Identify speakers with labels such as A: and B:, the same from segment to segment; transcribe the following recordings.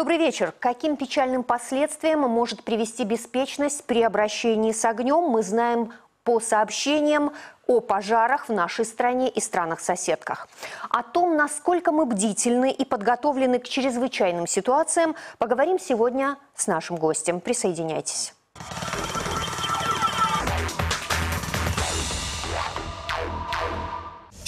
A: Добрый вечер. Каким печальным последствиям может привести беспечность при обращении с огнем, мы знаем по сообщениям о пожарах в нашей стране и странах-соседках. О том, насколько мы бдительны и подготовлены к чрезвычайным ситуациям, поговорим сегодня с нашим гостем. Присоединяйтесь.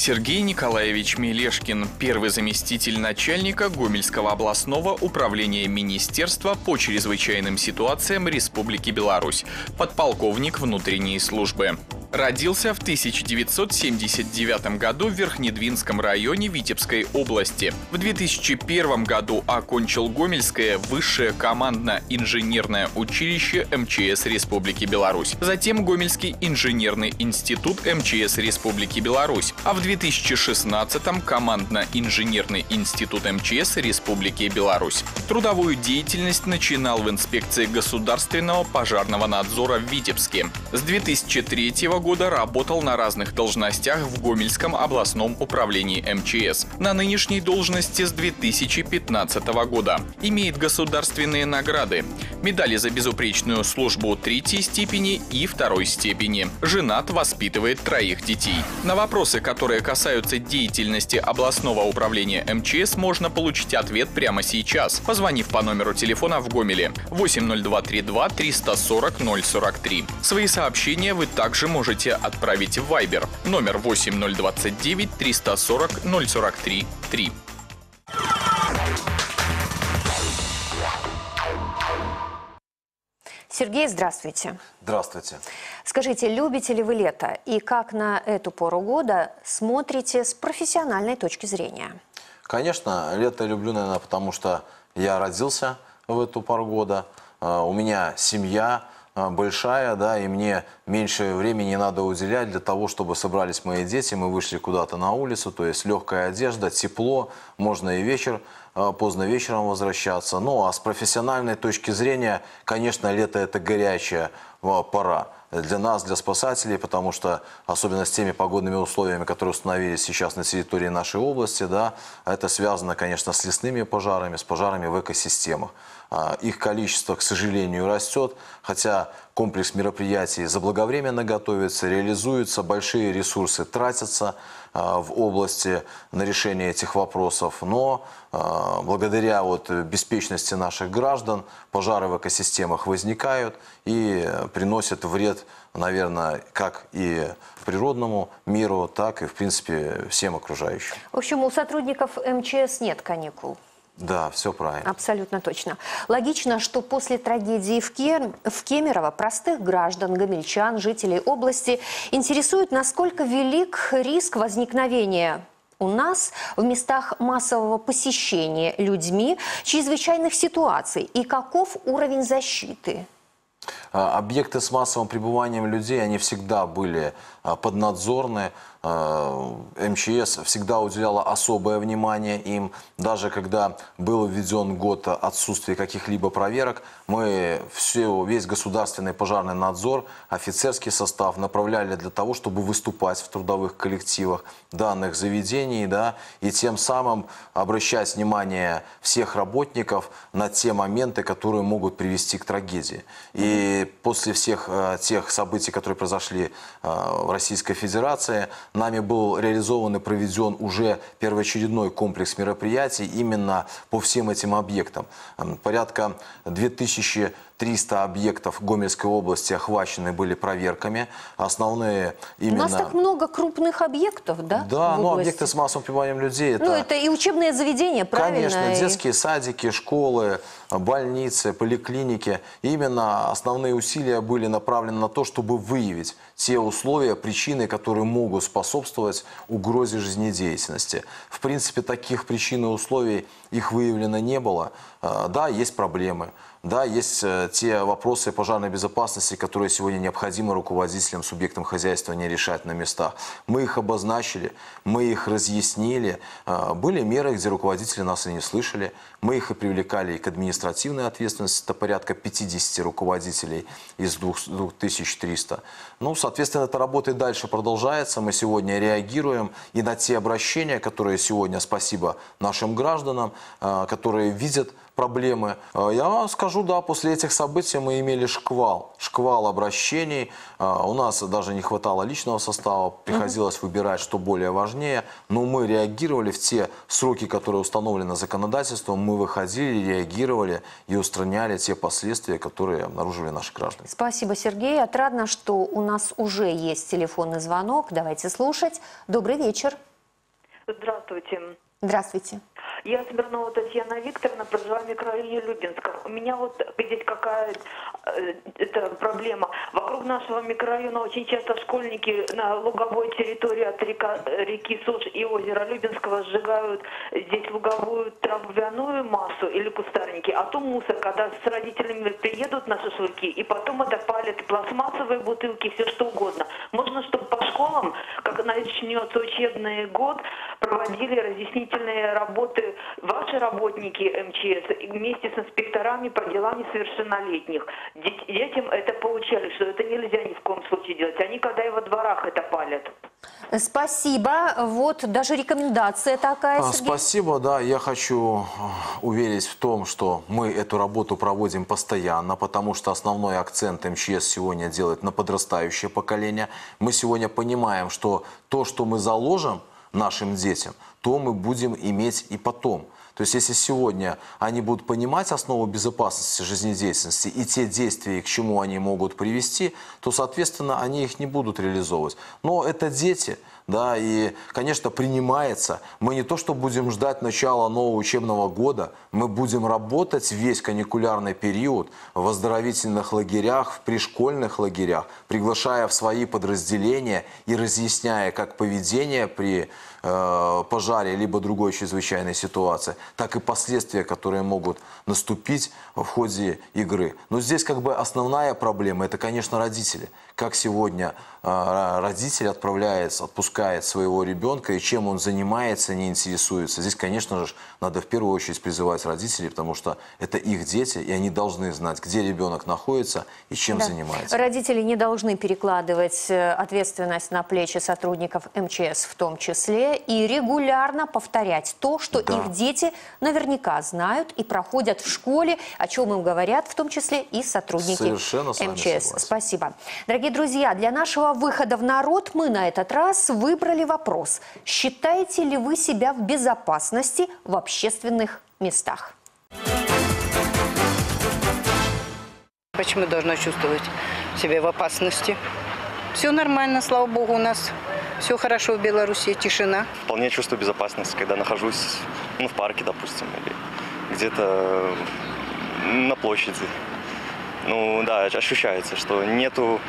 B: Сергей Николаевич Мелешкин, первый заместитель начальника Гомельского областного управления Министерства по чрезвычайным ситуациям Республики Беларусь, подполковник внутренней службы. Родился в 1979 году в Верхнедвинском районе Витебской области. В 2001 году окончил Гомельское высшее командно-инженерное училище МЧС Республики Беларусь. Затем Гомельский инженерный институт МЧС Республики Беларусь. А в 2016 командно-инженерный институт МЧС Республики Беларусь. Трудовую деятельность начинал в инспекции государственного пожарного надзора в Витебске. С 2003 года работал на разных должностях в Гомельском областном управлении МЧС. На нынешней должности с 2015 года. Имеет государственные награды. Медали за безупречную службу третьей степени и второй степени. Женат, воспитывает троих детей. На вопросы, которые касаются деятельности областного управления МЧС, можно получить ответ прямо сейчас, позвонив по номеру телефона в Гомеле 80232 340 043. Свои сообщения вы также можете отправить в Viber номер 8029 340 043 3.
A: Сергей, здравствуйте.
C: Здравствуйте.
A: Скажите, любите ли вы лето и как на эту пору года смотрите с профессиональной точки зрения?
C: Конечно, лето люблю, наверное, потому что я родился в эту пару года, а, у меня семья, большая, да, и мне меньше времени надо уделять для того, чтобы собрались мои дети, мы вышли куда-то на улицу, то есть легкая одежда, тепло, можно и вечер, а, поздно вечером возвращаться. Ну, а с профессиональной точки зрения, конечно, лето это горячая а, пора для нас, для спасателей, потому что, особенно с теми погодными условиями, которые установились сейчас на территории нашей области, да, это связано, конечно, с лесными пожарами, с пожарами в экосистемах. А, их количество, к сожалению, растет, хотя комплекс мероприятий заблаговременно готовится, реализуются, большие ресурсы тратятся а, в области на решение этих вопросов. Но а, благодаря вот беспечности наших граждан пожары в экосистемах возникают и приносят вред, наверное, как и природному миру, так и, в принципе, всем окружающим.
A: В общем, у сотрудников МЧС нет каникул.
C: Да, все правильно.
A: Абсолютно точно. Логично, что после трагедии в, Кем... в Кемерово простых граждан, гомельчан, жителей области интересует, насколько велик риск возникновения у нас в местах массового посещения людьми чрезвычайных ситуаций и каков уровень защиты.
C: А, объекты с массовым пребыванием людей, они всегда были а, поднадзорны. А, МЧС всегда уделяла особое внимание им. Даже когда был введен год отсутствия каких-либо проверок, мы все, весь государственный пожарный надзор, офицерский состав направляли для того, чтобы выступать в трудовых коллективах данных заведений, да, и тем самым обращать внимание всех работников на те моменты, которые могут привести к трагедии. И после всех э, тех событий, которые произошли э, в Российской Федерации, нами был реализован и проведен уже первоочередной комплекс мероприятий именно по всем этим объектам. Порядка 2000 300 объектов Гомельской области охвачены были проверками. Основные именно...
A: У нас так много крупных объектов, да?
C: Да, ну объекты с массовым пребыванием людей.
A: Это... Ну это и учебные заведения, правильно?
C: Конечно, детские садики, школы, больницы, поликлиники. именно основные усилия были направлены на то, чтобы выявить те условия, причины, которые могут способствовать угрозе жизнедеятельности. В принципе, таких причин и условий их выявлено не было. А, да, есть проблемы. Да, есть э, те вопросы пожарной безопасности, которые сегодня необходимо руководителям, субъектам хозяйства не решать на местах. Мы их обозначили, мы их разъяснили. А, были меры, где руководители нас и не слышали. Мы их и привлекали к административной ответственности. Это порядка 50 руководителей из 2300. Ну, соответственно, эта работа и дальше продолжается. Мы сегодня реагируем и на те обращения, которые сегодня, спасибо нашим гражданам, а, которые видят проблемы. Э, Я вам скажу, да, после этих событий мы имели шквал, шквал обращений. Э, У нас даже не хватало личного состава, приходилось выбирать, что более важнее. Но мы реагировали в те сроки, которые установлены законодательством, мы выходили, реагировали и устраняли те последствия, которые обнаружили наши граждане.
A: Спасибо, Сергей. Отрадно, что у нас уже есть телефонный звонок. Давайте слушать. Добрый вечер.
D: Здравствуйте.
A: Здравствуйте.
D: Я Смирнова Татьяна Викторовна, проживаю в микрорайоне Любинска. У меня вот здесь какая э, это проблема. Вокруг нашего микрорайона очень часто школьники на луговой территории от река, реки Суш и озера Любинского сжигают здесь луговую травяную массу или кустарники, а то мусор, когда с родителями приедут на шашлыки, и потом это палят пластмассовые бутылки, все что угодно. Можно, чтобы по школам, как начнется учебный год, проводили разъяснительные работы ваши работники МЧС вместе с инспекторами по делам несовершеннолетних. Дет- Детям это получали, что это нельзя ни в коем случае делать. Они когда и во дворах это палят.
A: Спасибо. Вот даже рекомендация такая,
C: А,
A: Сергей.
C: Спасибо, да, я хочу э, уверить в том, что мы эту работу проводим постоянно, потому что основной акцент МЧС сегодня делает на подрастающее поколение. Мы сегодня понимаем, что то, что мы заложим нашим детям, то мы будем иметь и потом. То есть если сегодня они будут понимать основу безопасности жизнедеятельности и те действия, к чему они могут привести, то, соответственно, они их не будут реализовывать. Но это дети, да, и, конечно, принимается. Мы не то, что будем ждать начала нового учебного года, мы будем работать весь каникулярный период в оздоровительных лагерях, в пришкольных лагерях, приглашая в свои подразделения и разъясняя как поведение при э, пожаре либо другой чрезвычайной ситуации, так и последствия, которые могут наступить в ходе игры. Но здесь как бы основная проблема – это, конечно, родители. Как сегодня э, родитель отправляется, отпускает своего ребенка, и чем он занимается, не интересуется. Здесь, конечно же, надо в первую очередь призывать родителей, потому что это их дети, и они должны знать, где ребенок находится и чем
A: Да.
C: занимается.
A: Родители не должны перекладывать э, ответственность на плечи сотрудников МЧС в том числе и регулярно повторять то, что
C: Да.
A: их дети наверняка знают и проходят в школе, о чем им говорят в том числе и сотрудники
C: Совершенно с вами
A: МЧС.
C: согласен.
A: Спасибо. Дорогие друзья, для нашего выхода в народ мы на этот раз выбрали вопрос. Считаете ли вы себя в безопасности в общественных местах?
E: Почему должна чувствовать себя в опасности? Все нормально, слава богу, у нас все хорошо в Беларуси, тишина.
F: Вполне чувствую безопасность, когда нахожусь ну, в парке, допустим, или где-то на площади. Ну да, ощущается, что нету,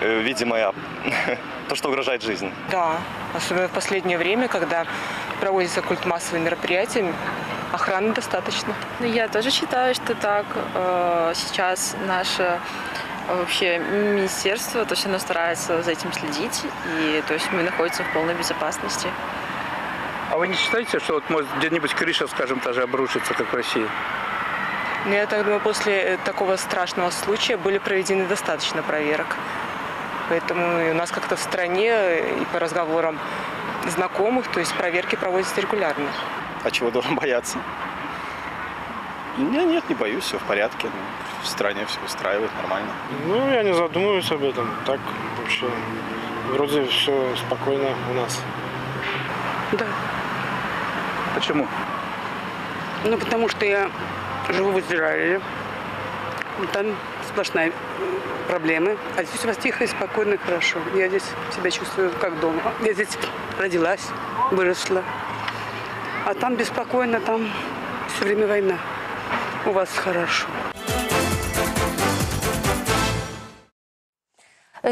F: э, видимо, я- то, что угрожает жизни.
G: Да, особенно в последнее время, когда проводится культ массовые мероприятия, охраны достаточно.
H: Ну, Я тоже считаю, что так. Э, Сейчас наше э, вообще министерство, то есть оно старается за этим следить, и то есть мы находимся в полной безопасности.
I: А вы не считаете, что вот может где-нибудь крыша, скажем, даже обрушится, как в России?
G: Но я так думаю, после э, такого страшного случая были проведены достаточно проверок. Поэтому у нас как-то в стране э, и по разговорам знакомых, то есть проверки проводятся регулярно.
F: А чего должен бояться? Нет, нет, не боюсь, все в порядке. Ну, В стране все устраивает нормально.
J: Ну, я не задумываюсь об этом. Так вообще вроде все спокойно у нас.
E: Да.
I: Почему?
E: Ну, потому что я живу в Израиле. Там сплошная проблемы. А здесь у вас тихо и спокойно, и хорошо. Я здесь себя чувствую как дома. Я здесь родилась, выросла. А там беспокойно, там все время война. У вас хорошо.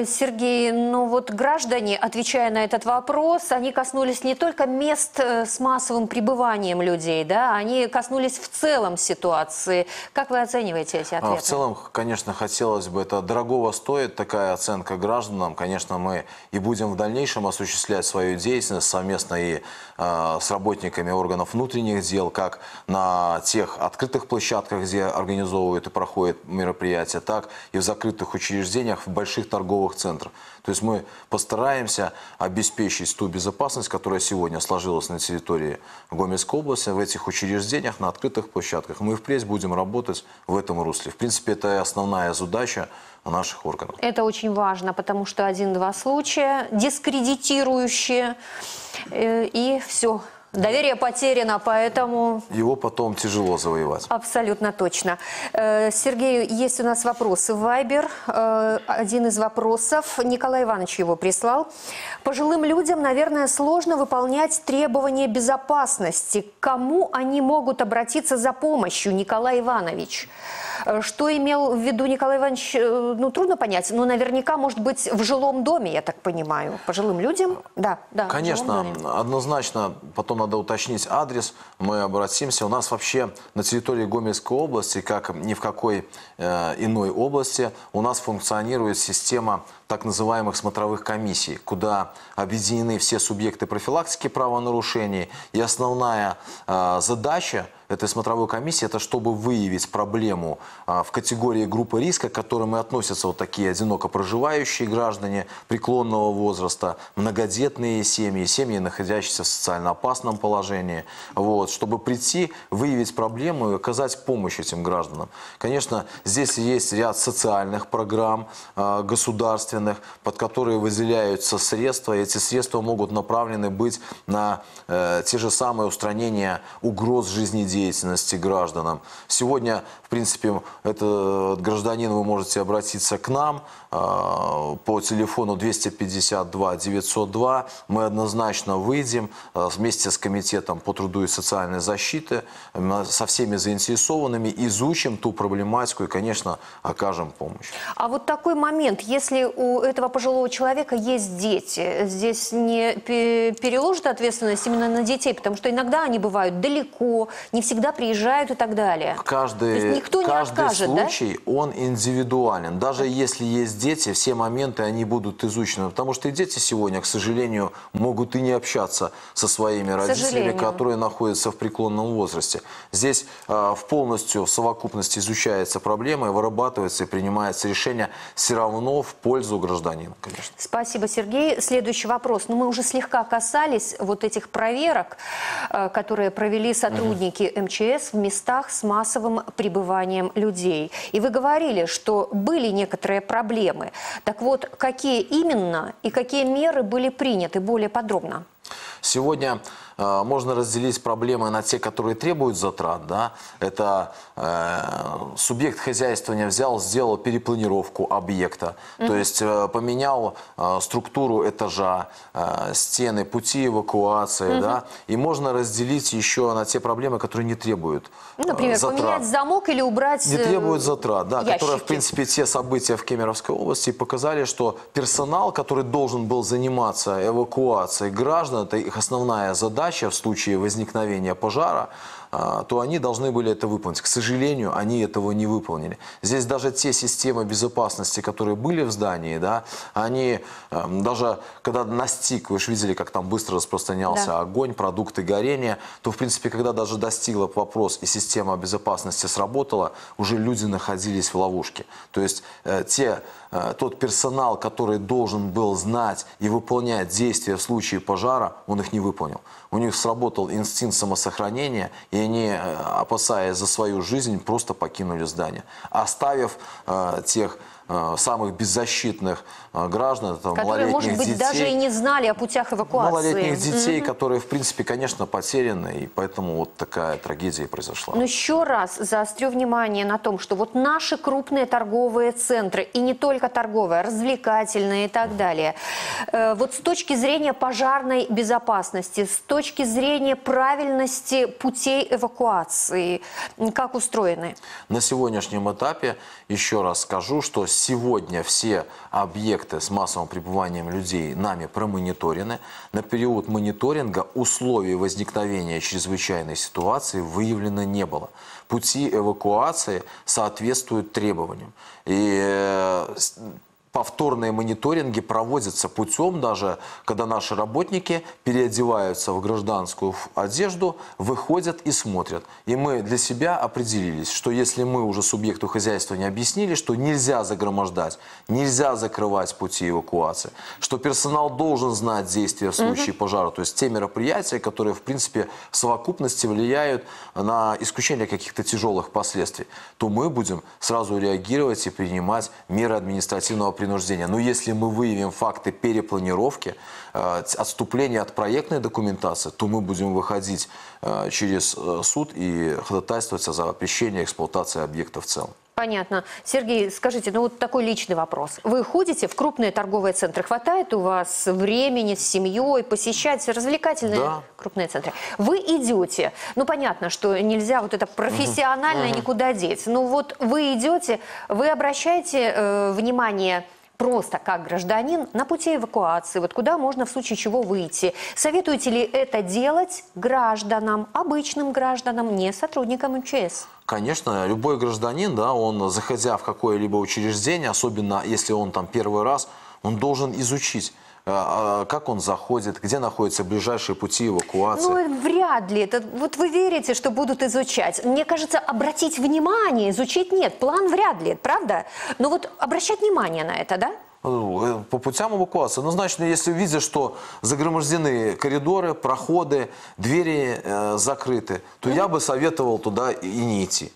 A: Сергей, ну вот граждане, отвечая на этот вопрос, они коснулись не только мест э, с массовым пребыванием людей, да, они коснулись в целом ситуации. Как вы оцениваете эти
C: А,
A: ответы?
C: В целом, конечно, хотелось бы, это дорогого стоит такая оценка гражданам. Конечно, мы и будем в дальнейшем осуществлять свою деятельность совместно и э, с работниками органов внутренних дел, как на тех открытых площадках, где организовывают и проходят мероприятия, так и в закрытых учреждениях, в больших торговых торговых центров. То есть мы постараемся обеспечить ту безопасность, которая сегодня сложилась на территории Гомельской области, в этих учреждениях, на открытых площадках. Мы впредь будем работать в этом русле. В принципе, это и основная задача наших органов.
A: Это очень важно, потому что один-два случая дискредитирующие, э, и все. Доверие потеряно, поэтому
C: Его потом тяжело завоевать.
A: Абсолютно точно. Э, Сергей, есть у нас вопросы Вайбер. Э, Один из вопросов, Николай Иванович его прислал. Пожилым людям, наверное, сложно выполнять требования безопасности. К кому они могут обратиться за помощью, Николай Иванович? Э, Что имел в виду Николай Иванович, ну, трудно понять, но наверняка, может быть, в жилом доме, я так понимаю. Пожилым людям? Да, да.
C: Конечно, однозначно, потом надо уточнить адрес, мы обратимся. У нас вообще на территории Гомельской области, как ни в какой э, иной области, у нас функционирует система так называемых смотровых комиссий, куда объединены все субъекты профилактики правонарушений. И основная э, задача этой смотровой комиссии, это чтобы выявить проблему а, в категории группы риска, к которым и относятся вот такие одиноко проживающие граждане преклонного возраста, многодетные семьи, семьи, находящиеся в социально опасном положении, вот, чтобы прийти, выявить проблему и оказать помощь этим гражданам. Конечно, здесь есть ряд социальных программ а, государственных, под которые выделяются средства, и эти средства могут направлены быть на э, те же самые устранения угроз жизнедеятельности гражданам. Сегодня, в принципе, этот гражданин, вы можете обратиться к нам э, по телефону 252 902. Мы однозначно выйдем э, вместе с комитетом по труду и социальной защиты, э, со всеми заинтересованными, изучим ту проблематику и, конечно, окажем помощь.
A: А вот такой момент, если у этого пожилого человека есть дети, здесь не пе- переложат ответственность именно на детей, потому что иногда они бывают далеко, не всегда приезжают и так далее.
C: Каждый,
A: То есть никто не
C: каждый
A: откажет, да?
C: случай, он индивидуален. Даже если есть дети, все моменты, они будут изучены. Потому что и дети сегодня, к сожалению, могут и не общаться со своими родителями,
A: сожалению.
C: которые находятся в преклонном возрасте. Здесь а, в полностью в совокупности изучается проблема, и вырабатывается и принимается решение все равно в пользу гражданина, конечно.
A: Спасибо, Сергей. Следующий вопрос. Ну, мы уже слегка касались вот этих проверок, э, которые провели сотрудники МЧС в местах с массовым пребыванием людей. И вы говорили, что были некоторые проблемы. Так вот, какие именно и какие меры были приняты более подробно?
C: Сегодня можно разделить проблемы на те, которые требуют затрат. Да? Это э, субъект хозяйствования взял, сделал перепланировку объекта, то есть э, поменял э, структуру этажа, э, стены, пути эвакуации. Да? И можно разделить еще на те проблемы, которые не требуют
A: Ну,
C: э,
A: например,
C: затрат.
A: поменять замок или убрать...
C: Не
A: э,
C: требует затрат, да, которые, в принципе, те события в Кемеровской области показали, что персонал, который должен был заниматься эвакуацией граждан, это их основная задача в случае возникновения пожара, а, то они должны были это выполнить. К сожалению, они этого не выполнили. Здесь даже те системы безопасности, которые были в здании, да, они эм, даже когда настиг, вы же видели, как там быстро распространялся
A: Да.
C: огонь, продукты горения, то, в принципе, когда даже достигла вопрос и система безопасности сработала, уже люди находились в ловушке. То есть э, те, тот персонал, который должен был знать и выполнять действия в случае пожара, он их не выполнил. У них сработал инстинкт самосохранения, и они, э, опасаясь за свою жизнь, просто покинули здание, оставив э, тех э, самых беззащитных э, граждан, это
A: Которые, может
C: малолетних
A: быть,
C: детей.
A: даже и не знали о путях эвакуации.
C: Малолетних детей, которые, в принципе, конечно, потеряны, и поэтому вот такая трагедия произошла.
A: Но еще раз заострю внимание на том, что вот наши крупные торговые центры, и не только торговые, а развлекательные и так далее, э, вот с точки зрения пожарной безопасности, с точки зрения правильности путей эвакуации, как устроены?
C: На сегодняшнем этапе, еще раз скажу, что сегодня все объекты с массовым пребыванием людей нами промониторены. На период мониторинга условий возникновения чрезвычайной ситуации выявлено не было. Пути эвакуации соответствуют требованиям. И э, повторные мониторинги проводятся путем даже, когда наши работники переодеваются в гражданскую одежду, выходят и смотрят. И мы для себя определились, что если мы уже субъекту хозяйства не объяснили, что нельзя загромождать, нельзя закрывать пути эвакуации, что персонал должен знать действия в случае пожара, то есть те мероприятия, которые в принципе в совокупности влияют на исключение каких-то тяжелых последствий, то мы будем сразу реагировать и принимать меры административного принуждения. Но если мы выявим факты перепланировки, э, отступления от проектной документации, то мы будем выходить э, через э, суд и ходатайствовать за запрещение эксплуатации объекта в целом.
A: Понятно. Сергей, скажите, ну вот такой личный вопрос. Вы ходите в крупные торговые центры? Хватает у вас времени с семьей посещать развлекательные
C: Да.
A: крупные центры? Вы идете. Ну, понятно, что нельзя вот это профессионально никуда деть. Ну, вот вы идете, вы обращаете э, внимание просто как гражданин на пути эвакуации, вот куда можно в случае чего выйти. Советуете ли это делать гражданам, обычным гражданам, не сотрудникам МЧС?
C: Конечно, любой гражданин, да, он, заходя в какое-либо учреждение, особенно если он там первый раз, он должен изучить, как он заходит, где находятся ближайшие пути эвакуации.
A: Ну, вряд ли. Это, вот вы верите, что будут изучать. Мне кажется, обратить внимание, изучить нет. План вряд ли, правда? Но вот обращать внимание на это, да?
C: Э, По путям эвакуации. Ну, значит, если видят, что загромождены коридоры, проходы, двери э, закрыты, то я бы советовал туда и не идти.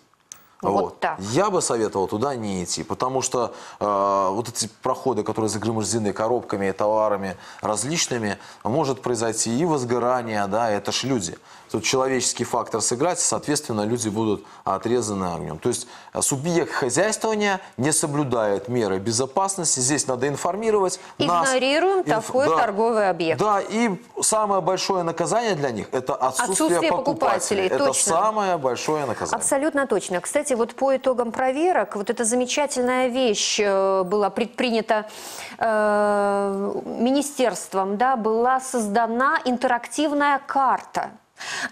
A: Вот так.
C: Я бы советовал туда не идти, потому что э, вот эти проходы, которые загромождены коробками и товарами различными, может произойти и возгорание, да, это ж люди. Тут человеческий фактор сыграть, соответственно, люди будут отрезаны огнем. То есть э, субъект хозяйствования не соблюдает меры безопасности, здесь надо информировать нас.
A: Игнорируем
C: Инф-
A: такой торговый объект.
C: Да, и самое большое наказание для них – это отсутствие,
A: Отсутствие
C: покупателей.
A: покупателей,
C: Это
A: точно.
C: самое большое наказание.
A: Абсолютно точно. Кстати, вот по итогам проверок, вот эта замечательная вещь э, была предпринята э, министерством, да, была создана интерактивная карта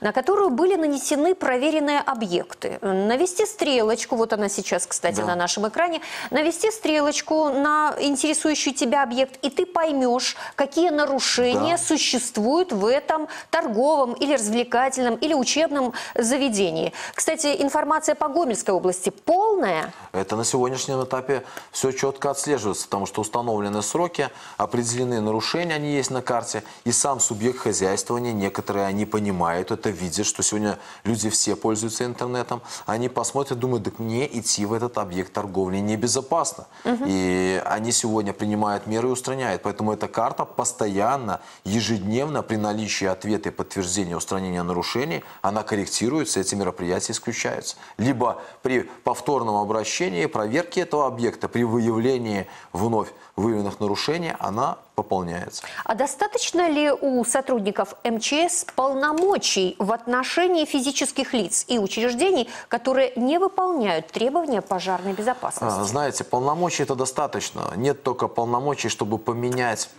A: на которую были нанесены проверенные объекты. Навести стрелочку, вот она сейчас, кстати,
C: Да.
A: на нашем экране, навести стрелочку на интересующий тебя объект, и ты поймешь, какие нарушения
C: Да.
A: существуют в этом торговом или развлекательном или учебном заведении. Кстати, информация по Гомельской области полная.
C: Это на сегодняшнем этапе все четко отслеживается, потому что установлены сроки, определены нарушения, они есть на карте, и сам субъект хозяйствования, некоторые они понимают это, видят, что сегодня люди все пользуются интернетом, они посмотрят, думают, так мне идти в этот объект торговли небезопасно. И они сегодня принимают меры и устраняют. Поэтому эта карта постоянно, ежедневно при наличии ответа и подтверждения устранения нарушений, она корректируется, эти мероприятия исключаются. Либо при повторном обращении, проверке этого объекта, при выявлении вновь выявленных нарушений, она пополняется.
A: А достаточно ли у сотрудников МЧС полномочий в отношении физических лиц и учреждений, которые не выполняют требования пожарной
C: А,
A: безопасности?
C: Знаете, полномочий это достаточно. Нет только полномочий, чтобы поменять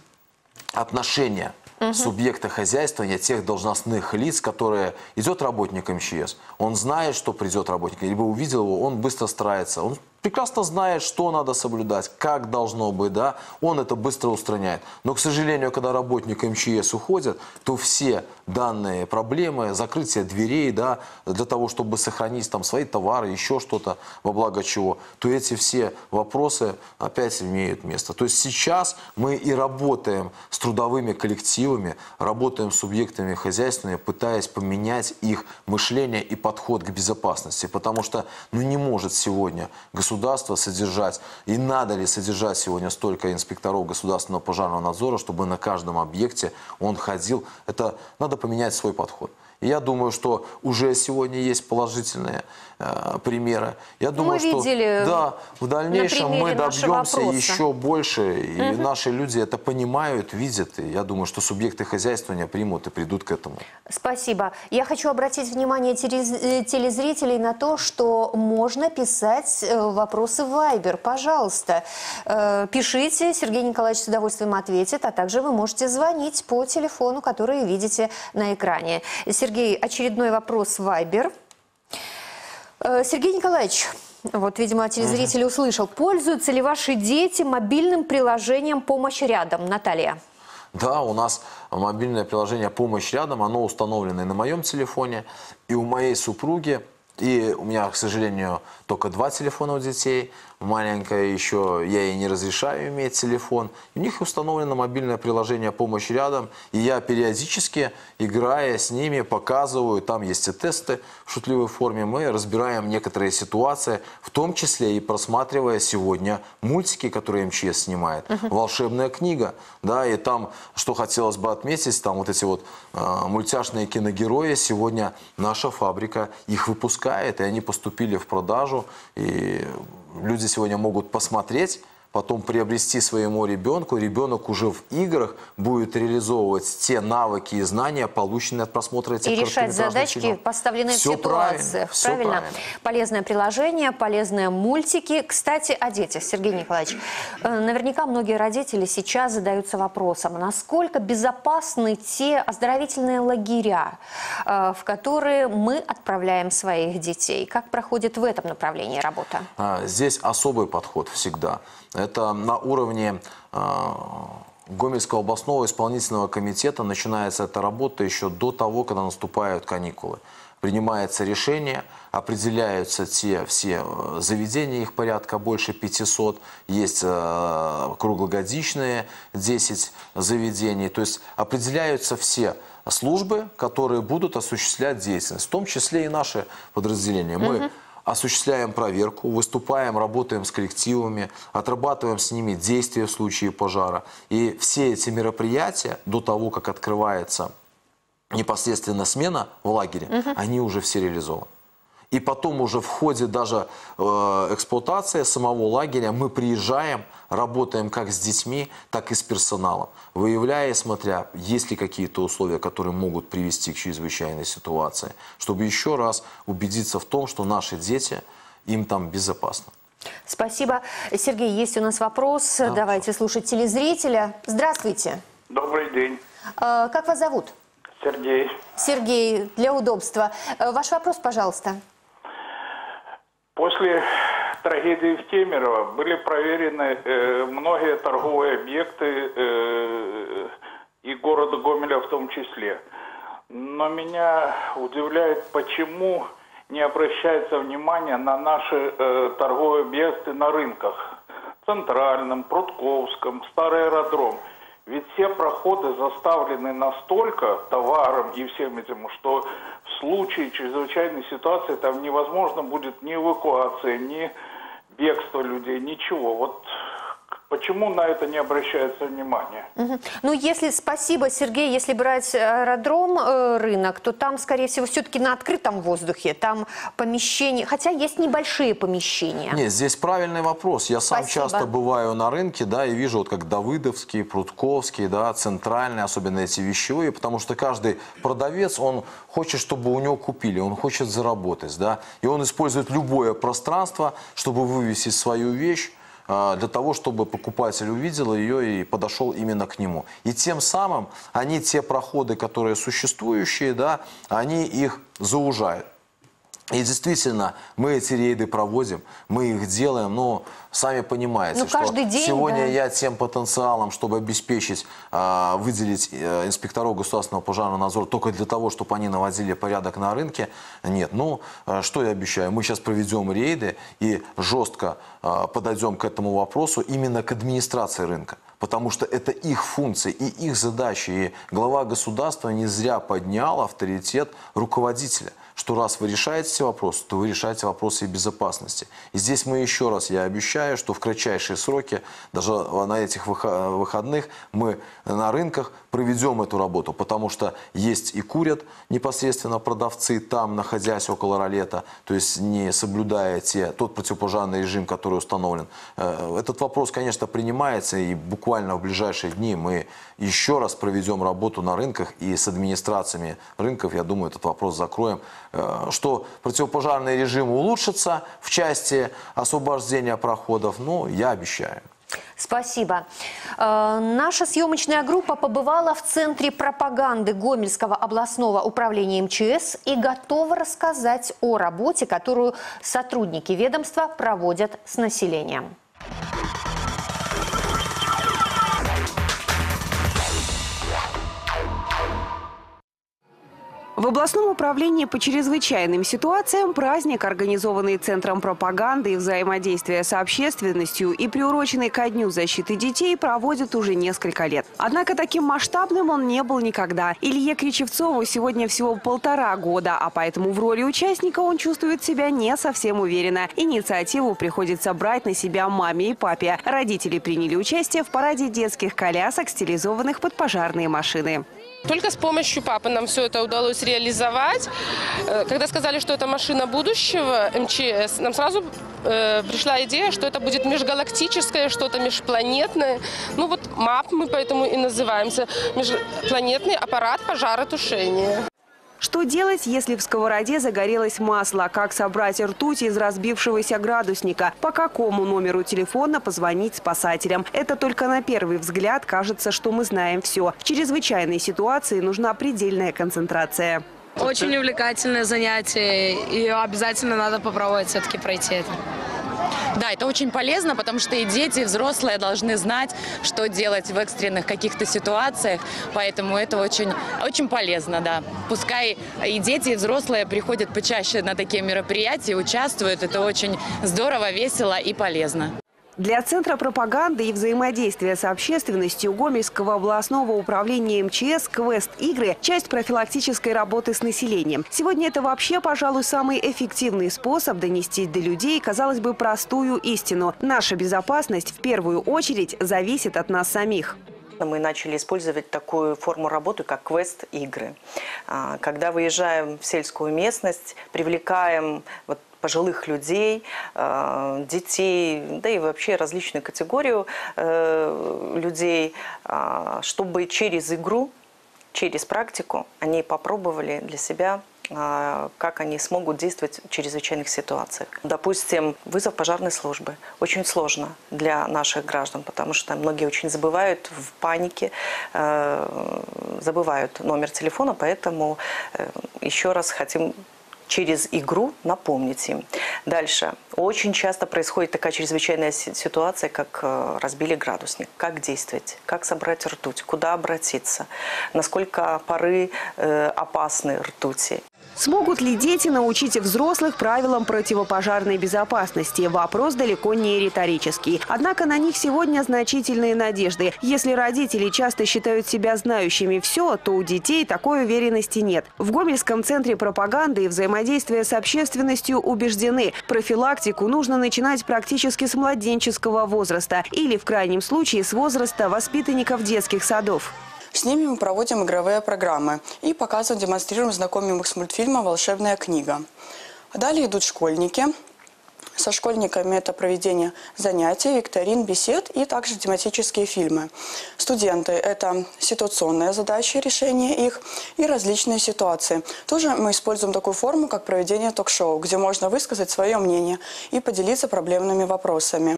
C: отношения субъекта хозяйствования, тех должностных лиц, которые идет работник МЧС. Он знает, что придет работник, либо увидел его, он быстро старается. Он прекрасно знает, что надо соблюдать, как должно быть, да, он это быстро устраняет. Но, к сожалению, когда работник МЧС уходит, то все данные проблемы, закрытие дверей, да, для того, чтобы сохранить там свои товары, еще что-то, во благо чего, то эти все вопросы опять имеют место. То есть сейчас мы и работаем с трудовыми коллективами, работаем с субъектами хозяйственными, пытаясь поменять их мышление и подход к безопасности. Потому что ну, не может сегодня государство содержать, и надо ли содержать сегодня столько инспекторов государственного пожарного надзора, чтобы на каждом объекте он ходил. Это надо поменять свой подход. И я думаю, что уже сегодня есть положительные э, примеры. Я думаю, что
A: видели
C: да, в дальнейшем мы добьемся еще больше, и наши люди это понимают, видят, и я думаю, что субъекты хозяйствования примут и придут к этому.
A: Спасибо. Я хочу обратить внимание э, телезрителей на то, что можно писать э, вопросы в Viber. Пожалуйста, пишите, Сергей Николаевич с удовольствием ответит, а также вы можете звонить по телефону, который видите на экране. Сергей, очередной вопрос в Viber. Э, Сергей Николаевич, Вот, видимо, телезритель услышал. Пользуются ли ваши дети мобильным приложением «Помощь рядом»? Наталья.
C: Да, у нас мобильное приложение «Помощь рядом», оно установлено и на моем телефоне, и у моей супруги. И у меня, к сожалению, только два телефона у детей. Маленькая еще, я ей не разрешаю иметь телефон. У них установлено мобильное приложение «Помощь рядом». И я периодически, играя с ними, показываю, там есть и тесты в шутливой форме. Мы разбираем некоторые ситуации, в том числе и просматривая сегодня мультики, которые МЧС снимает. «Волшебная книга». Да, и там, что хотелось бы отметить, там вот эти вот э, мультяшные киногерои, сегодня наша фабрика их выпускает, и они поступили в продажу. И люди сегодня могут посмотреть, потом приобрести своему ребенку. Ребенок уже в играх будет реализовывать те навыки и знания, полученные от просмотра этих
A: И решать задачки,
C: фильмов.
A: поставленные
C: Всё
A: в ситуациях.
C: правильно,
A: правильно?
C: правильно.
A: Полезное приложение, полезные мультики. Кстати, о детях, Сергей Николаевич. Э, Наверняка многие родители сейчас задаются вопросом, насколько безопасны те оздоровительные лагеря, э, в которые мы отправляем своих детей. Как проходит в этом направлении работа?
C: А, Здесь особый подход всегда. Это на уровне а, Гомельского областного исполнительного комитета начинается эта работа еще до того, когда наступают каникулы. Принимается решение, определяются те все э, заведения, их порядка больше 500, есть э, круглогодичные 10 заведений. То есть определяются все службы, которые будут осуществлять деятельность, в том числе и наши подразделения. Мы осуществляем проверку, выступаем, работаем с коллективами, отрабатываем с ними действия в случае пожара. И все эти мероприятия до того, как открывается непосредственно смена в лагере, они уже все реализованы. И потом уже в ходе даже э, эксплуатации самого лагеря мы приезжаем, работаем как с детьми, так и с персоналом, выявляя и смотря, есть ли какие-то условия, которые могут привести к чрезвычайной ситуации, чтобы еще раз убедиться в том, что наши дети, им там безопасно.
A: Спасибо. Сергей, есть у нас вопрос. Давайте слушать телезрителя. Здравствуйте.
K: Добрый день,
A: Э, Как вас зовут?
K: Сергей.
A: Сергей, для удобства. Э, Ваш вопрос, пожалуйста.
K: После трагедии в Кемерово были проверены э, многие торговые объекты э, и города Гомеля в том числе. Но меня удивляет, почему не обращается внимание на наши э, торговые объекты на рынках. Центральном, Прудковском, Старый аэродром. Ведь все проходы заставлены настолько товаром и всем этим, что в случае чрезвычайной ситуации там невозможно будет ни эвакуация, ни бегство людей, ничего. Вот почему на это не обращается внимание?
A: Мгм. Ну, если, спасибо, Сергей, если брать аэродром, э, рынок, то там, скорее всего, все-таки на открытом воздухе, там помещения, хотя есть небольшие помещения.
C: Нет, здесь правильный вопрос. Я сам
A: Спасибо.
C: часто бываю на рынке, да, и вижу, вот как Давыдовский, Прудковский, да, центральные, особенно эти вещевые, потому что каждый продавец, он хочет, чтобы у него купили, он хочет заработать, да, и он использует любое пространство, чтобы вывесить свою вещь, для того, чтобы покупатель увидел ее и подошел именно к нему. И тем самым они те проходы, которые существующие, да, они их заужают. И действительно, мы эти рейды проводим, мы их делаем, но сами понимаете,
A: Ну,
C: что
A: день,
C: сегодня
A: да.
C: я тем потенциалом, чтобы обеспечить, а, выделить э, инспекторов государственного пожарного надзора только для того, чтобы они наводили порядок на рынке, нет. Ну, э, что я обещаю? Мы сейчас проведем рейды и жестко а, подойдем к этому вопросу именно к администрации рынка. Потому что это их функции и их задачи. И глава государства не зря поднял авторитет руководителя что раз вы решаете эти вопросы, то вы решаете вопросы и безопасности. И здесь мы еще раз, я обещаю, что в кратчайшие сроки, даже на этих выходных, мы на рынках проведем эту работу, потому что есть и курят непосредственно продавцы там, находясь около ролета, то есть не соблюдая те, тот противопожарный режим, который установлен. Э, Этот вопрос, конечно, принимается, и буквально в ближайшие дни мы еще раз проведем работу на рынках и с администрациями рынков, я думаю, этот вопрос закроем, Э, что противопожарный режим улучшится в части освобождения проходов, ну, я обещаю.
A: Спасибо. Э, наша съемочная группа побывала в Центре пропаганды Гомельского областного управления МЧС и готова рассказать о работе, которую сотрудники ведомства проводят с населением.
L: В областном управлении по чрезвычайным ситуациям праздник, организованный Центром пропаганды и взаимодействия с общественностью и приуроченный ко Дню защиты детей, проводят уже несколько лет. Однако таким масштабным он не был никогда. Илье Кричевцову сегодня всего полтора года, а поэтому в роли участника он чувствует себя не совсем уверенно. Инициативу приходится брать на себя маме и папе. Родители приняли участие в параде детских колясок, стилизованных под пожарные машины.
M: Только с помощью папы нам все это удалось реализовать. Э, когда сказали, что это машина будущего МЧС, нам сразу э, пришла идея, что это будет межгалактическое, что-то межпланетное. Ну вот МАП мы поэтому и называемся. Межпланетный аппарат пожаротушения.
L: Что делать, если в сковороде загорелось масло? Как собрать ртуть из разбившегося градусника? По какому номеру телефона позвонить спасателям? Это только на первый взгляд кажется, что мы знаем все. В чрезвычайной ситуации нужна предельная концентрация.
N: Очень увлекательное занятие, и обязательно надо попробовать все-таки пройти это.
O: Да, это очень полезно, потому что и дети, и взрослые должны знать, что делать в экстренных каких-то ситуациях. Поэтому это очень, очень полезно, да. Пускай и дети, и взрослые приходят почаще на такие мероприятия, участвуют. Это очень здорово, весело и полезно.
L: Для Центра пропаганды и взаимодействия с общественностью Гомельского областного управления МЧС «Квест-игры» – часть профилактической работы с населением. Сегодня это вообще, пожалуй, самый эффективный способ донести до людей, казалось бы, простую истину. Наша безопасность в первую очередь зависит от нас самих.
P: Мы начали использовать такую форму работы, как квест-игры. А, когда выезжаем в сельскую местность, привлекаем вот пожилых людей, э, детей, да и вообще различную категорию э, людей, э, чтобы через игру, через практику они попробовали для себя как они смогут действовать в чрезвычайных ситуациях. Допустим, вызов пожарной службы. Очень сложно для наших граждан, потому что многие очень забывают в панике, забывают номер телефона, поэтому еще раз хотим через игру напомнить им. Дальше. Очень часто происходит такая чрезвычайная ситуация, как э, разбили градусник. Как действовать? Как собрать ртуть? Куда обратиться? Насколько пары э, опасны ртути?
L: Смогут ли дети научить взрослых правилам противопожарной безопасности? Вопрос далеко не риторический. Однако на них сегодня значительные надежды. Если родители часто считают себя знающими все, то у детей такой уверенности нет. В Гомельском центре пропаганды и взаимодействия с общественностью убеждены, профилактику нужно начинать практически с младенческого возраста или, в крайнем случае, с возраста воспитанников детских садов.
Q: С ними мы проводим игровые программы и показываем, демонстрируем, знакомим их с мультфильмом «Волшебная книга». Далее идут школьники. Со школьниками это проведение занятий, викторин, бесед и также тематические фильмы. Студенты – это ситуационные задачи, решение их и различные ситуации. Тоже мы используем такую форму, как проведение ток-шоу, где можно высказать свое мнение и поделиться проблемными вопросами.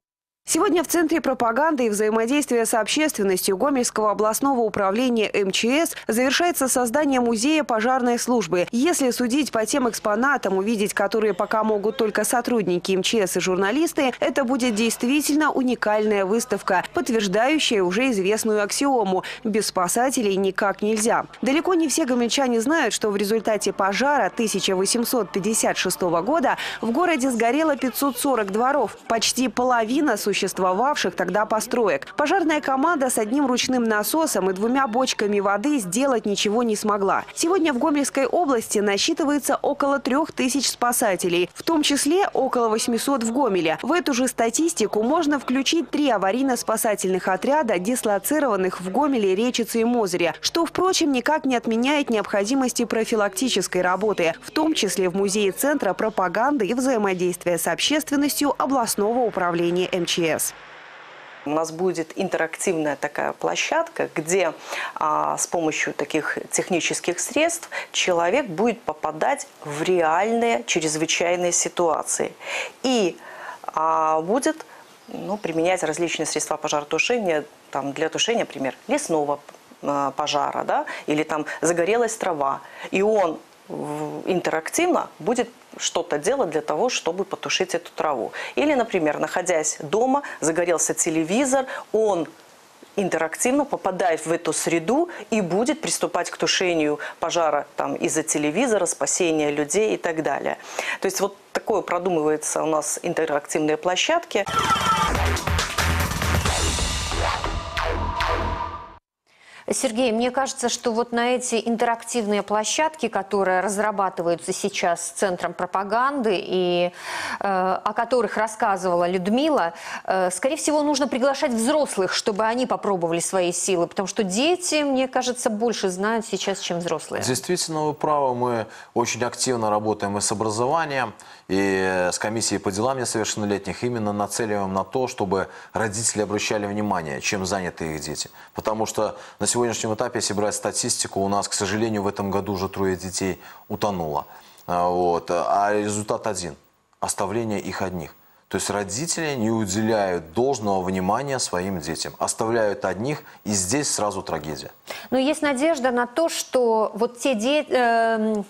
L: Сегодня в Центре пропаганды и взаимодействия с общественностью Гомельского областного управления МЧС завершается создание музея пожарной службы. Если судить по тем экспонатам, увидеть которые пока могут только сотрудники МЧС и журналисты, это будет действительно уникальная выставка, подтверждающая уже известную аксиому – без спасателей никак нельзя. Далеко не все гомельчане знают, что в результате пожара 1856 года в городе сгорело 540 дворов. Почти половина существует существовавших тогда построек. Пожарная команда с одним ручным насосом и двумя бочками воды сделать ничего не смогла. Сегодня в Гомельской области насчитывается около трех тысяч спасателей, в том числе около 800 в Гомеле. В эту же статистику можно включить три аварийно-спасательных отряда, дислоцированных в Гомеле, Речице и Мозыре, что, впрочем, никак не отменяет необходимости профилактической работы, в том числе в Музее Центра пропаганды и взаимодействия с общественностью областного управления МЧС. ЕС.
P: У нас будет интерактивная такая площадка, где а, с помощью таких технических средств человек будет попадать в реальные чрезвычайные ситуации. И а, будет ну, применять различные средства пожаротушения там, для тушения, например, лесного э, пожара, да, или там загорелась трава, и он интерактивно будет что-то делать для того, чтобы потушить эту траву. Или, например, находясь дома, загорелся телевизор, он интерактивно попадает в эту среду и будет приступать к тушению пожара там, из-за телевизора, спасения людей и так далее. То есть вот такое продумывается у нас интерактивные площадки.
A: Сергей, мне кажется, что вот на эти интерактивные площадки, которые разрабатываются сейчас Центром пропаганды и э, о которых рассказывала Людмила, э, скорее всего, нужно приглашать взрослых, чтобы они попробовали свои силы, потому что дети, мне кажется, больше знают сейчас, чем взрослые.
C: Действительно, вы правы, мы очень активно работаем и с образованием, и с комиссией по делам несовершеннолетних, именно нацеливаем на то, чтобы родители обращали внимание, чем заняты их дети. Потому что на сегодняшнем этапе, если брать статистику, у нас, к сожалению, в этом году уже трое детей утонуло. А, Вот. А результат один – оставление их одних. То есть родители не уделяют должного внимания своим детям, оставляют одних, и здесь сразу трагедия.
A: Но есть надежда на то, что вот те, де- эм,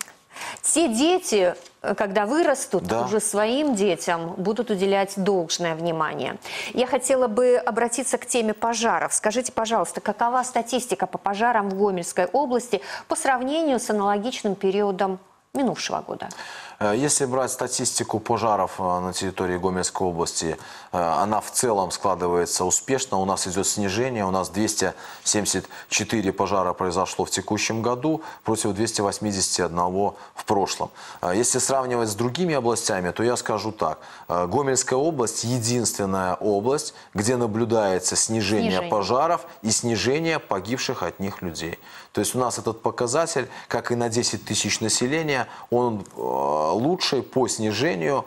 A: те дети, э, когда вырастут,
C: Да.
A: уже своим детям будут уделять должное внимание. Я хотела бы обратиться к теме пожаров. Скажите, пожалуйста, какова статистика по пожарам в Гомельской области по сравнению с аналогичным периодом минувшего года?
C: Э, Если брать статистику пожаров э, на территории Гомельской области, э, она в целом складывается успешно. У нас идет снижение. У нас 274 пожара произошло в текущем году против 281 в прошлом. Если сравнивать с другими областями, то я скажу так. Гомельская область единственная область, где наблюдается снижение
R: Снижение.
C: пожаров и снижение погибших от них людей. То есть у нас этот показатель, как и на 10 тысяч населения, он лучший по снижению,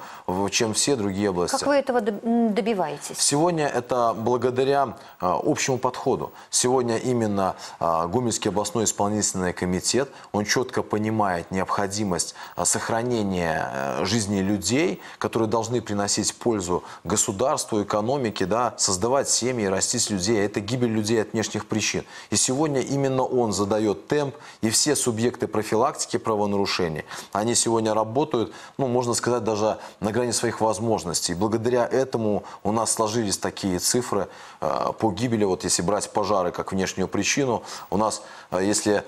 C: чем все другие области.
A: Как вы этого добиваетесь?
C: Сегодня это благодаря э, общему подходу. Сегодня именно э, Гомельский областной исполнительный комитет, он четко понимает необходимость э, сохранения э, жизни людей, которые должны приносить пользу государству, экономике, да, создавать семьи, растить людей. Это гибель людей от внешних причин. И сегодня именно он задает темп, и все субъекты профилактики правонарушений, они сегодня работают, ну, можно сказать, даже на грани своих возможностей. Благодаря этому у нас сложились такие цифры э, по гибели, вот если брать пожары как внешнюю причину, у нас, э, если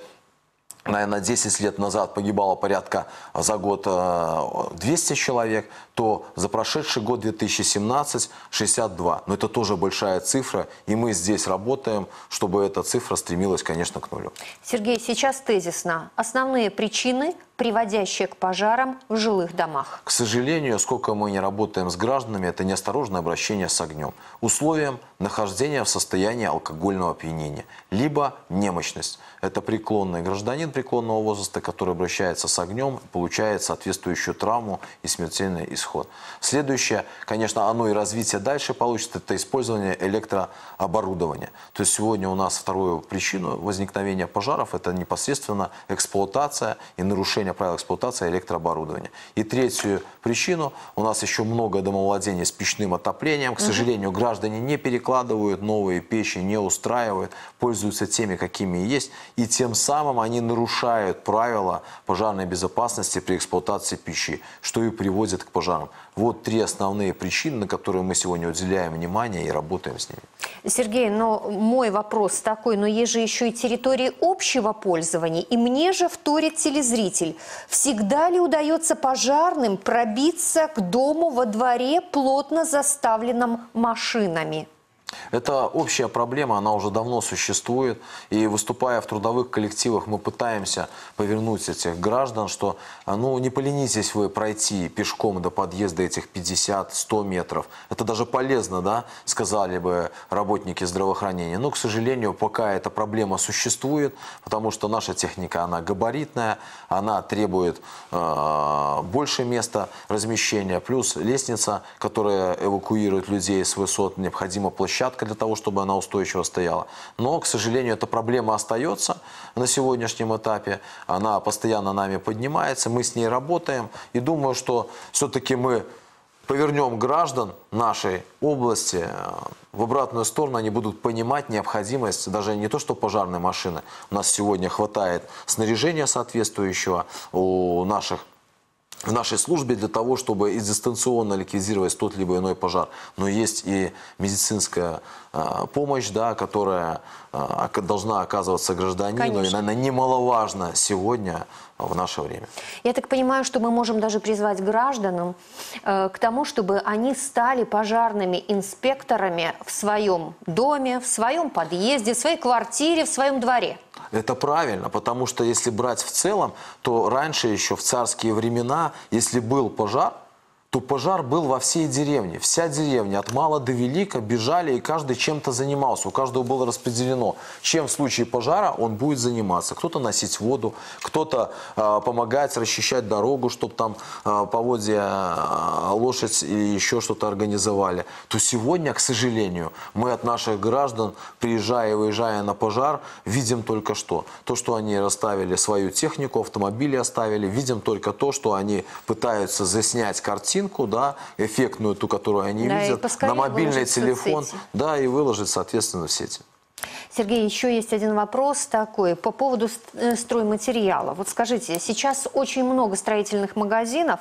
C: наверное, 10 лет назад погибало порядка за год э, 200 человек, то за прошедший год 2017 62. Но это тоже большая цифра, и мы здесь работаем, чтобы эта цифра стремилась, конечно, к нулю.
A: Сергей, сейчас тезисно. Основные причины, приводящие к пожарам в жилых домах.
C: К сожалению, сколько мы не работаем с гражданами, это неосторожное обращение с огнем. Условием нахождения в состоянии алкогольного опьянения. Либо немощность. Это преклонный гражданин преклонного возраста, который обращается с огнем, получает соответствующую травму и смертельный исход. Следующее, конечно, оно и развитие дальше получится, это использование электрооборудования. То есть сегодня у нас вторую причину возникновения пожаров это непосредственно эксплуатация и нарушение правил эксплуатации электрооборудования. И третью причину у нас еще много домовладений с печным отоплением. К сожалению, граждане не перекладывают новые печи, не устраивают, пользуются теми, какими есть. И тем самым они нарушают правила пожарной безопасности при эксплуатации печи, что и приводит к пожарам. Вот три основные причины, на которые мы сегодня уделяем внимание и работаем с ними.
A: Сергей, но мой вопрос такой, но есть же еще и территории общего пользования. И мне же вторит телезритель. Всегда ли удается пожарным пробиться к дому во дворе, плотно заставленном машинами?
C: Это общая проблема, она уже давно существует. И выступая в трудовых коллективах, мы пытаемся повернуть этих граждан, что ну, не поленитесь вы пройти пешком до подъезда этих 50-100 метров. Это даже полезно, да, сказали бы работники здравоохранения. Но, к сожалению, пока эта проблема существует, потому что наша техника, она габаритная, она требует э, больше места размещения, плюс лестница, которая эвакуирует людей с высот, необходима площадка для того, чтобы она устойчиво стояла. Но, к сожалению, эта проблема остается на сегодняшнем этапе. Она постоянно нами поднимается, мы с ней работаем. И думаю, что все-таки мы повернем граждан нашей области э, в обратную сторону, они будут понимать необходимость даже не то, что пожарной машины. У нас сегодня хватает снаряжения соответствующего у наших в нашей службе для того, чтобы и дистанционно ликвидировать тот либо иной пожар. Но есть и медицинская э, помощь, да, которая э, должна оказываться гражданину.
A: Конечно.
C: И она немаловажна сегодня в наше время.
A: Я так понимаю, что мы можем даже призвать гражданам э, к тому, чтобы они стали пожарными инспекторами в своем доме, в своем подъезде, в своей квартире, в своем дворе.
C: Это правильно, потому что если брать в целом, то раньше еще в царские времена, если был пожар, то пожар был во всей деревне. Вся деревня от мала до велика бежали, и каждый чем-то занимался. У каждого было распределено, чем в случае пожара он будет заниматься. Кто-то носить воду, кто-то э, помогать расчищать дорогу, чтобы там э, поводья э, лошадь или еще что-то организовали. То сегодня, к сожалению, мы от наших граждан, приезжая и выезжая на пожар, видим только что. То, что они расставили свою технику, автомобили оставили, видим только то, что они пытаются заснять картину, картинку, да, эффектную, ту, которую они
A: Да,
C: видят, на мобильный телефон, да, и выложить, соответственно, в сети.
A: Сергей, еще есть один вопрос такой по поводу э, стройматериала. Вот скажите, сейчас очень много строительных магазинов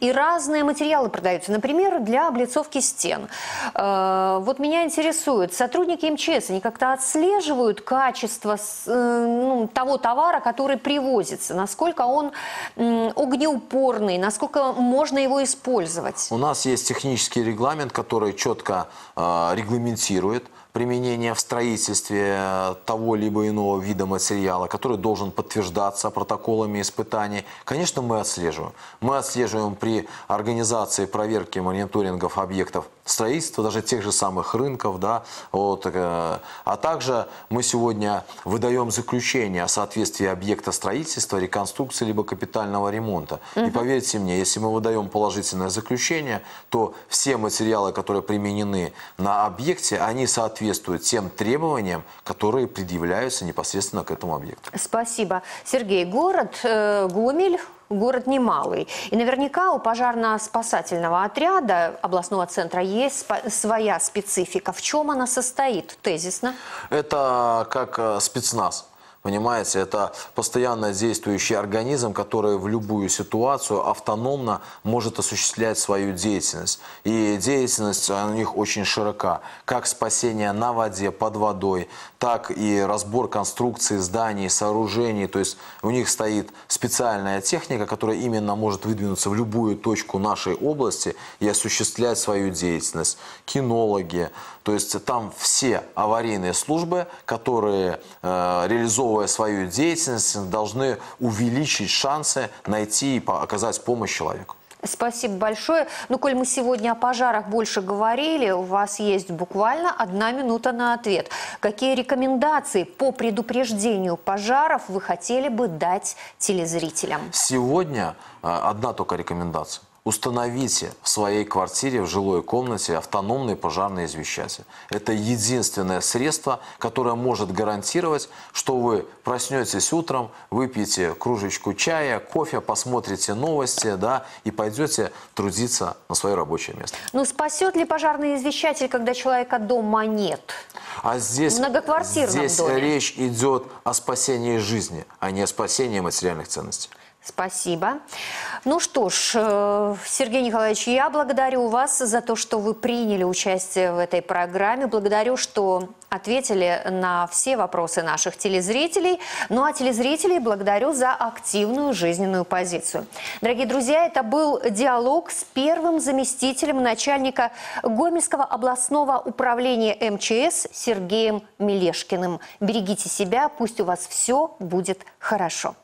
A: и разные материалы продаются, например, для облицовки стен. Э, Вот меня интересует, сотрудники МЧС, они как-то отслеживают качество э, ну, того товара, который привозится, насколько он огнеупорный, насколько можно его использовать?
C: У нас есть технический регламент, который четко регламентирует применение в строительстве э, того либо иного вида материала, который должен подтверждаться протоколами испытаний. Конечно, мы отслеживаем. Мы отслеживаем при организации проверки мониторингов объектов строительства, даже тех же самых рынков, да, вот, э, а также мы сегодня выдаем заключение о соответствии объекта строительства, реконструкции либо капитального ремонта. И
R: Мгм.
C: поверьте мне, если мы выдаем положительное заключение, то все материалы, которые применены на объекте, они соответствуют тем требованиям, которые предъявляются непосредственно к этому объекту.
A: Спасибо. Сергей, город э, Гомель город немалый. И наверняка у пожарно-спасательного отряда областного центра есть своя специфика. В чем она состоит тезисно?
C: Это как э, спецназ. Понимаете, это постоянно действующий организм, который в любую ситуацию автономно может осуществлять свою деятельность. И деятельность у них очень широка. Как спасение на воде, под водой, так и разбор конструкций зданий, сооружений. То есть у них стоит специальная техника, которая именно может выдвинуться в любую точку нашей области и осуществлять свою деятельность. Кинологи. То есть там все аварийные службы, которые, э, реализовывая свою деятельность, должны увеличить шансы найти и оказать помощь человеку.
A: Спасибо большое. Ну, коль мы сегодня о пожарах больше говорили, у вас есть буквально одна минута на ответ. Какие рекомендации по предупреждению пожаров вы хотели бы дать телезрителям?
C: Сегодня э, одна только рекомендация. Установите в своей квартире, в жилой комнате автономный пожарный извещатель. Это единственное средство, которое может гарантировать, что вы проснетесь утром, выпьете кружечку чая, кофе, посмотрите новости да, и пойдете трудиться на свое рабочее место.
A: Ну, спасет ли пожарный извещатель, когда человека дома нет?
C: А здесь, здесь
A: доме.
C: речь идет о спасении жизни, а не о спасении материальных ценностей.
A: Спасибо. Ну что ж, э, Сергей Николаевич, я благодарю вас за то, что вы приняли участие в этой программе. Благодарю, что ответили на все вопросы наших телезрителей. Ну а телезрителей благодарю за активную жизненную позицию. Дорогие друзья, это был диалог с первым заместителем начальника Гомельского областного управления МЧС Сергеем Мелешкиным. Берегите себя, пусть у вас все будет хорошо.